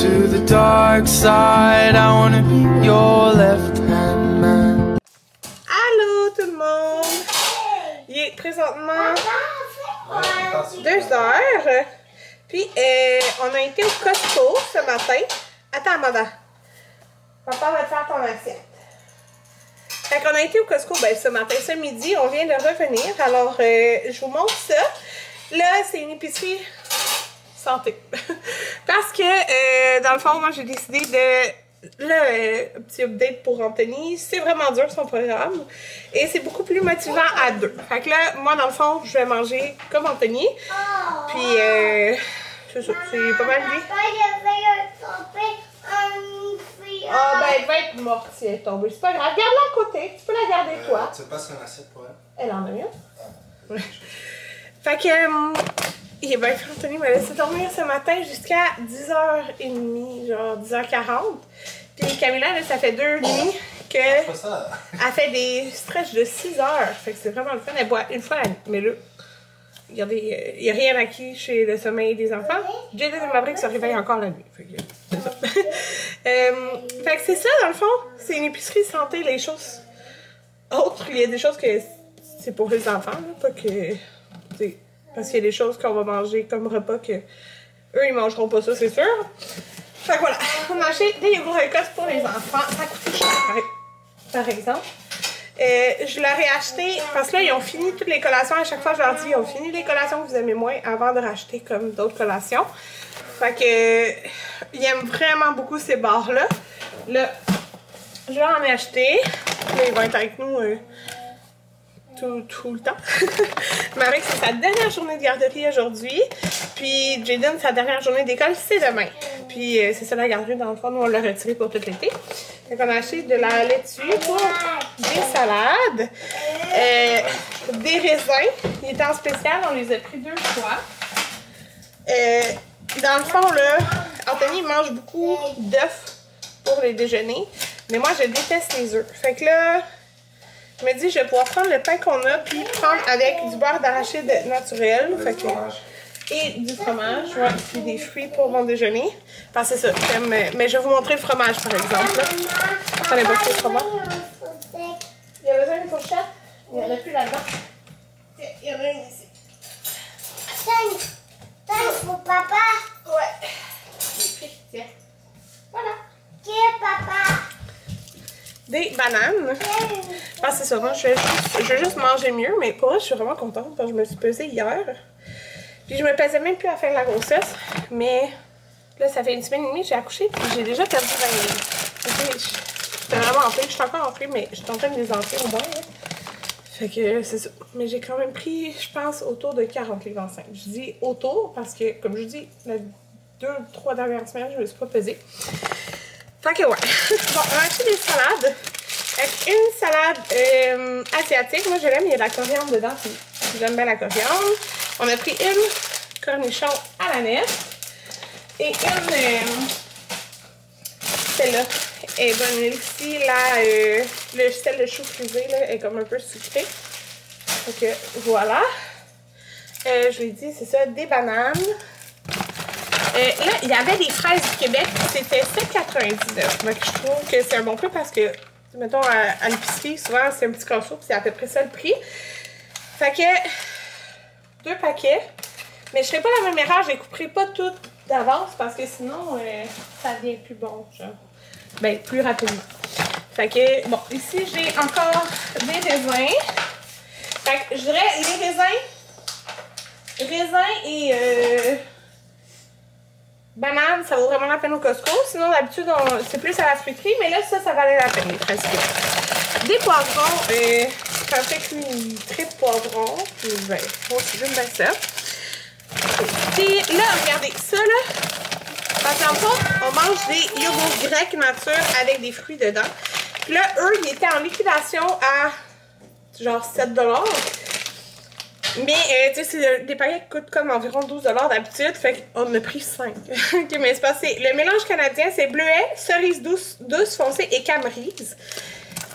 to the dark side. I wanna be your left hand man. Allô tout le monde! Il est présentement 2 heures. Puis euh, on a été au Costco ce matin. Attends, maman. Papa va te faire ton assiette. Fait qu'on a été au Costco ben, ce matin, ce midi. On vient de revenir. Alors, euh, je vous montre ça. Là, c'est une épicerie santé. Parce que, euh, dans le fond, moi, j'ai décidé de... Là, euh, petit update pour Anthony. C'est vraiment dur son programme. Et c'est beaucoup plus motivant à deux. Fait que là, moi, dans le fond, je vais manger comme Anthony. Puis, euh, c'est ça. C'est pas mal lui. Ah, ben, elle va être morte si elle est tombée. C'est pas grave. Garde-la à côté. Tu peux la garder, toi. Tu veux pas sur une assiette pour elle? Elle en a une. Fait que, il est bien Anthony m'a laissé dormir ce matin jusqu'à 10h30, genre 10h40. Puis Camilla, là, ça fait deux nuits que ça. elle fait des stretches de 6 heures. Fait que c'est vraiment le fun. Elle boit une fois la nuit. Mais là, regardez, il n'y a rien acquis chez le sommeil des enfants. Jaden et Maverick se réveillent encore la nuit. Fait que c'est ça. Euh, fait que c'est ça, dans le fond. C'est une épicerie santé, les choses autres. Il y a des choses que c'est pour les enfants, là, pas que. Parce qu'il y a des choses qu'on va manger comme repas que eux, ils mangeront pas ça, c'est sûr. Fait que voilà, on a acheté des yogourts Écosse pour les enfants. Ça a coûté cher, par- exemple. Euh, je leur ai acheté, parce que là, ils ont fini toutes les collations. À chaque fois, je leur dis, ils ont fini les collations que vous aimez moins avant de racheter comme d'autres collations. Fait que, ils aiment vraiment beaucoup ces barres-là. Là, je leur en ai acheté. Là, ils vont être avec nous euh, tout, le temps. Marie, c'est sa dernière journée de garderie aujourd'hui. Puis Jaden, sa dernière journée d'école, c'est demain. Puis euh, c'est ça la garderie, dans le fond, nous on l'a retiré pour tout l'été. Fait qu'on a acheté de la laitue pour des salades, euh, des raisins. Ils étaient en spécial, on les a pris deux fois. Euh, dans le fond, là, Anthony il mange beaucoup d'œufs pour les déjeuners. Mais moi, je déteste les œufs. Fait que là, je me dis, je vais pouvoir prendre le pain qu'on a, puis prendre avec du beurre d'arachide naturel. Fait que, et du fromage, ouais, puis des fruits pour mon déjeuner. Parce que c'est ça, euh, Mais je vais vous montrer le fromage, par exemple. Là. Prenez pas le fromage. Il y a besoin d'une fourchette? Il n'y en a plus là-dedans. Il y en a une ici. pour papa. Ouais. Tiens. Voilà. Qui est papa? Des bananes. C'est. Moi, je vais, juste, je juste manger mieux, mais pour moi, je suis vraiment contente parce que je me suis pesée hier. Puis je me pesais même plus à la de la grossesse. Mais là, ça fait une semaine et demie que j'ai accouché, puis j'ai déjà perdu 20 livres. J'étais vraiment enflée. Je suis encore enflée, mais je suis en train de les enfler au moins. là. Fait que c'est ça. Mais j'ai quand même pris, je pense, autour de 40 livres enceinte. Je dis autour parce que, comme je dis, les deux, trois dernières semaines, je me suis pas pesée. Fait que ouais. Bon, on a acheté des salades? Une salade euh, asiatique. Moi, je l'aime, il y a de la coriandre dedans. J'aime bien la coriandre. On a pris une cornichon à la nette. Et une... euh, celle-là est bonne ici. Là, euh, le sel de chou frisé là, est comme un peu sucré. Que voilà. Je vous ai dit, c'est ça, des bananes. Là, il y avait des fraises du Québec, c'était 7,99. Donc, je trouve que c'est un bon prix parce que, mettons, à, à l'épicerie, souvent, c'est un petit puis c'est à peu près ça le prix. Fait que, deux paquets. Mais je ferai pas la même erreur, je les couperai pas toutes d'avance parce que sinon, euh, ça devient plus bon, genre. Ben, plus rapidement. Fait que, bon, ici, j'ai encore des raisins. Fait que, je dirais les raisins, raisins et euh, bananes, ça vaut vraiment la peine au Costco. Sinon, d'habitude, on- c'est plus à la fruiterie, mais là, ça, ça valait la peine, Québec. Des poivrons, euh, je pensais qu'une tripe poivron, puis ben, moi aussi, j'aime bien ça. Puis là, regardez, ça là, parce qu'en fond, on mange des yogourts grecs nature avec des fruits dedans. Puis là, eux, ils étaient en liquidation à genre 7 Mais, euh, tu sais, des paquets qui coûtent comme environ 12 d'habitude. Fait qu'on a pris 5. ok, mais c'est passé. Le mélange canadien, c'est bleuet, cerise douce, douce foncée et camerise.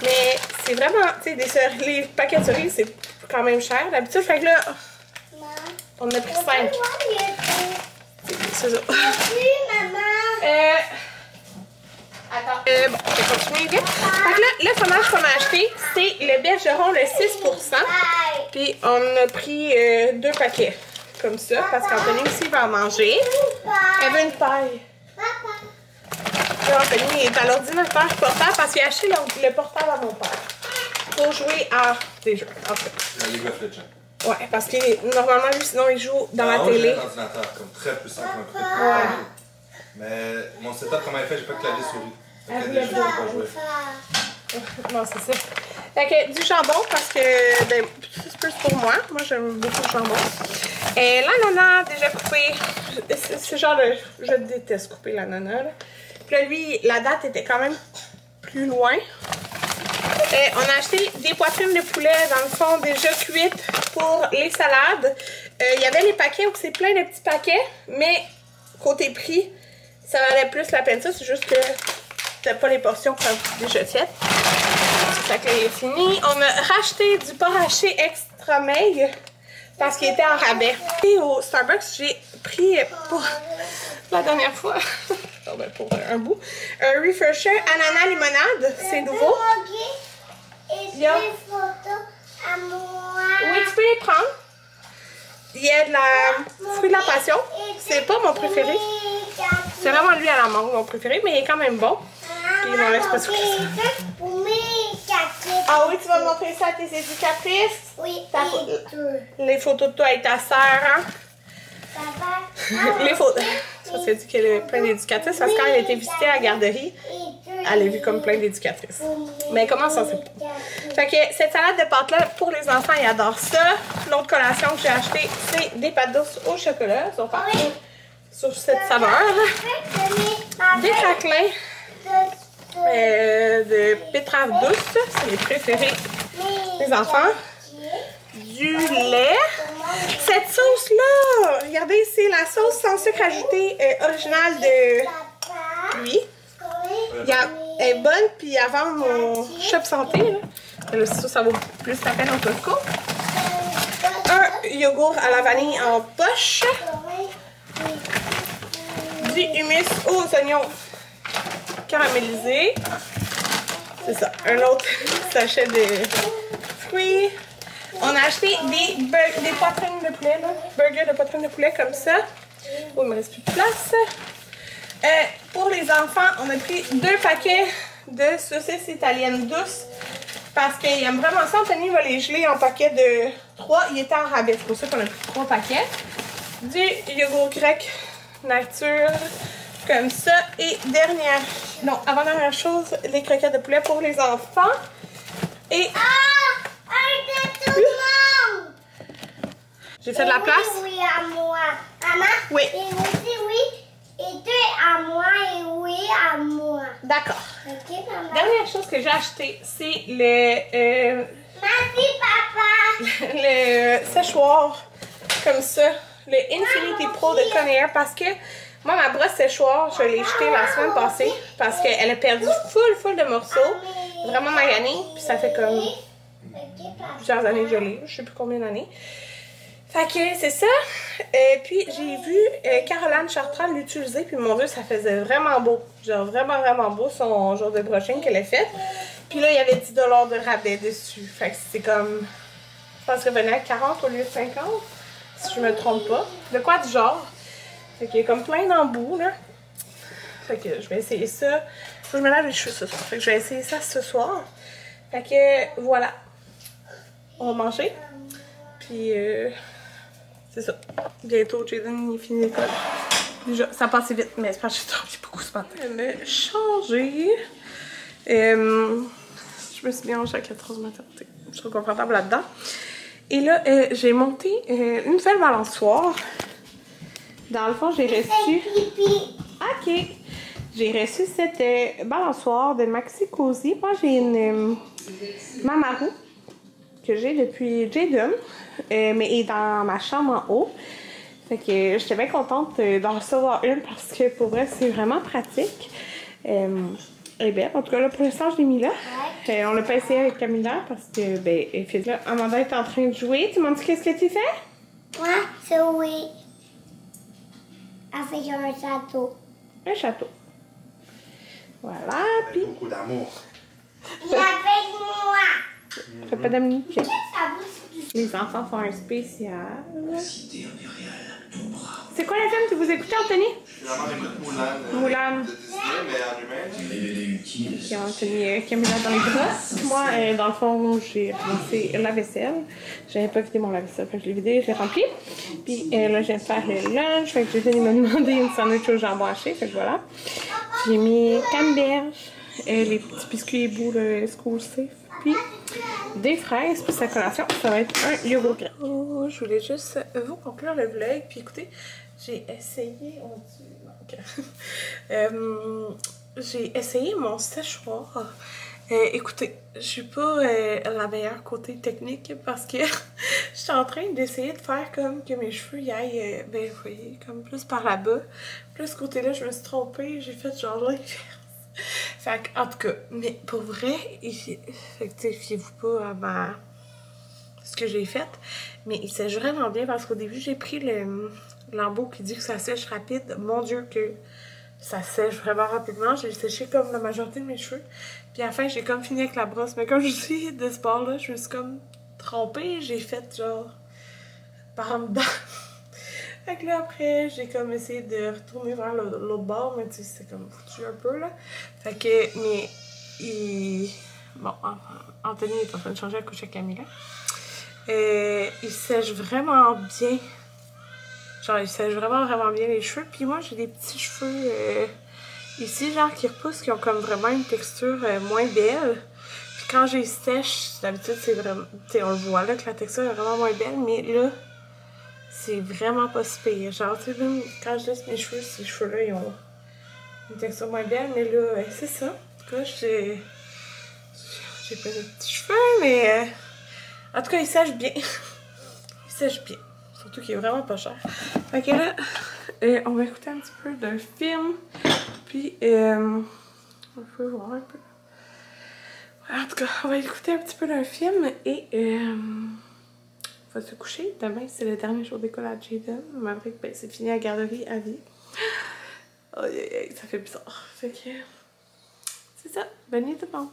Mais c'est vraiment, tu sais, des cerises- les paquets de cerises, c'est quand même cher d'habitude. Fait que là, on a pris 5. Maman. C'est ça. Oui, maman. Euh, Euh, bon, je vais continuer vite. Là, le fromage qu'on a acheté, c'est le bergeron, le 6%. Puis on a pris euh, deux paquets, comme ça, parce qu'Anthony aussi va en manger. Elle veut une paille. Là, Anthony est à l'ordinateur portable parce qu'il a acheté le, le portable à mon père pour jouer à des jeux. En fait. La of. Ouais, parce que normalement, lui, sinon, il joue dans la télé. un ordinateur comme très puissant comme un truc. Ouais. Mais mon setup, comment il fait, j'ai pas de clavier souris. Ah, que oui, des jeux, pas jouer. Non, c'est ça. Fait que du jambon parce que ben, pour moi. Moi, j'aime beaucoup le jambon. Et l'ananas déjà coupé. C'est genre. Je déteste couper l'ananas. là. Puis lui, la date était quand même plus loin. Et on a acheté des poitrines de poulet, dans le fond, déjà cuites pour les salades. Euh, Il y avait les paquets où c'est plein de petits paquets, mais côté prix, ça valait plus la peine. Ça, c'est juste que c'était pas les portions a déjà faites. Fait que là, il est fini. On a racheté du porc haché extra parce qu'il était en rabais. Et au Starbucks, j'ai pris pour la dernière fois, pour un bout, un refresher ananas limonade. C'est nouveau. À moi. Oui, tu peux les prendre. Il y a de la fruit de la passion. C'est pas mon préféré. C'est vraiment lui à la mangue, mon préféré, mais il est quand même bon. Puis il m'en reste pas. Ah oui, tu vas montrer ça à tes éducatrices? Oui, Ta photo. tout. Les photos de toi et ta sœur, hein? Papa. Les photos. Ça, c'est dit qu'elle est plein d'éducatrices parce que quand elle a été visitée à la garderie, elle a vu comme plein d'éducatrices. Mais comment ça, c'est? Fait que cette salade de pâtes-là, pour les enfants, ils adorent ça. L'autre collation que j'ai acheté, c'est des pâtes douces au chocolat. Ils sont partis sur cette saveur-là. Des craquelins euh, douce. C'est les préférés des enfants. Du lait. Cette sauce-là, regardez, c'est la sauce sans sucre ajouté euh, originale de lui. Il a- Elle est bonne, puis avant mon shop santé, là, là, ça, ça vaut plus la peine en Costco. Un yogourt à la vanille en poche. Du humus aux oignons caramélisés. C'est ça. Un autre sachet de fruits. On a acheté des, des poitrines de poulet, là. Burgers de poitrines de poulet comme ça. Oh, il me reste plus de place. Euh, pour les enfants, on a pris deux paquets de saucisses italiennes douces parce qu'ils aiment vraiment ça. Anthony va les geler en paquet de trois. Il était en rabais, c'est pour ça qu'on a pris trois paquets. Du yogourt grec nature, comme ça. Et dernière, non, avant-dernière chose, les croquettes de poulet pour les enfants. Et Ah! Un de tout le monde! j'ai fait de la place? Oui, à moi. Maman? Oui. Et aussi, oui. Et deux à moi et oui à moi. D'accord. Ok, maman? Dernière chose que j'ai acheté, c'est le, euh, Merci, papa! le séchoir comme ça, le Infinity Pro de Conair parce que moi ma brosse séchoir, je l'ai jetée la semaine passée parce qu'elle a perdu full full de morceaux, vraiment maganée, puis ça fait comme plusieurs années que je l'ai, je sais plus combien d'années. Fait que c'est ça. Et puis j'ai vu euh, Caroline Chartrand l'utiliser, puis mon dieu, ça faisait vraiment beau. Genre vraiment, vraiment beau son jour de brushing qu'elle a fait. Puis là, il y avait 10$ de rabais dessus. Fait que c'est comme. Je pense que venait à 40 au lieu de 50, si je me trompe pas. De quoi du genre? Fait qu'il y a comme plein d'embouts, là. Fait que je vais essayer ça. Faut que je me lave les cheveux ce soir. Fait que je vais essayer ça ce soir. Fait que voilà. On va manger. Puis euh, c'est ça. Bientôt, Jaden il finit l'école. Déjà, ça passe vite, mais c'est parce que j'ai travaillé beaucoup ce matin. Je vais me changer. Euh, je me suis bien rangée à 4 h du matin. Je suis confortable là-dedans. Et là, euh, j'ai monté euh, une nouvelle balançoire. Dans le fond, j'ai reçu. Ok. J'ai reçu cette euh, balançoire de Maxi Cozy. Moi, j'ai une euh, Mamaru que j'ai depuis Jaden, euh, mais elle est dans ma chambre en haut. Fait que j'étais bien contente euh, d'en recevoir une parce que pour vrai, c'est vraiment pratique. Est belle. En tout cas, là, pour l'instant, je l'ai mis là. On l'a pas essayé avec Camilla parce que, ben, elle fait là. Amanda est en train de jouer. Tu m'as dit qu'est-ce que tu fais? Moi, c'est oui. Avec un château. Un château. Voilà, puis Beaucoup d'amour. Avec moi. pas d'amitié. Ça bouge. Les enfants font un spécial. C'est quoi la film que vous écoutez, Anthony? Finalement, j'écoute Moulin. euh, Moulin. De Disney, mais en humain. Anthony euh, qui a mis là dans les bras. Moi, euh, dans le fond, j'ai ramassé la vaisselle. J'avais pas vidé mon lave-vaisselle, fait que je l'ai vidé, je l'ai rempli. Puis euh, là, de faire le lunch, fait que Jésus m'a demandé une sandwich au jambon haché, fait que voilà. J'ai mis canneberge, euh, les petits biscuits et bouts, le school safe, des fraises, puis sa collation, ça va être un yogourt grec. Oh, je voulais juste vous conclure le vlog, puis écoutez, j'ai essayé, euh, j'ai essayé mon séchoir. Euh, écoutez, je suis pas euh, la meilleure côté technique parce que je suis en train d'essayer de faire comme que mes cheveux y aillent, euh, ben vous voyez, comme plus par là-bas. Plus ce côté-là, je me suis trompée, j'ai fait genre l'inverse. Fait que, en tout cas, mais pour vrai, il- fait que, tu sais, fiez-vous pas à ma ce que j'ai fait. Mais il sèche vraiment bien parce qu'au début, j'ai pris le l'embout qui dit que ça sèche rapide. Mon Dieu, que ça sèche vraiment rapidement. J'ai séché comme la majorité de mes cheveux. Puis à la fin, j'ai comme fini avec la brosse. Mais comme je suis de ce bord-là, je me suis comme trompée. J'ai fait genre par en dedans. Fait que là, après, j'ai comme essayé de retourner vers l'autre bord, mais tu sais, c'était comme foutu un peu, là. Fait que, mais, il... Bon, An- Anthony est en train de changer la couche à Camilla. Euh, il sèche vraiment bien. Genre, il sèche vraiment, vraiment bien les cheveux. Puis moi, j'ai des petits cheveux euh, ici, genre, qui repoussent, qui ont comme vraiment une texture euh, moins belle. Puis quand les sèche, d'habitude, c'est vraiment... Tu sais, on le voit, là, que la texture est vraiment moins belle. Mais là, c'est vraiment pas si. Genre, tu sais, même quand je laisse mes cheveux, ces cheveux-là, ils ont une texture moins belle. Mais là, c'est ça. En tout cas, j'ai... J'ai pas de petits cheveux, mais... euh, En tout cas, ils sèchent bien. Ils sèchent bien. Surtout qu'il est vraiment pas cher. Que là, euh, on va écouter un petit peu d'un film. Puis, euh, on peut voir un peu. En tout cas, on va écouter un petit peu d'un film et euh, va se coucher. Demain, c'est le dernier jour d'école à Jaden. Maverick, ben, c'est fini la garderie à vie. Aïe, ça fait bizarre. Fait que, c'est ça. Bonne nuit tout le monde.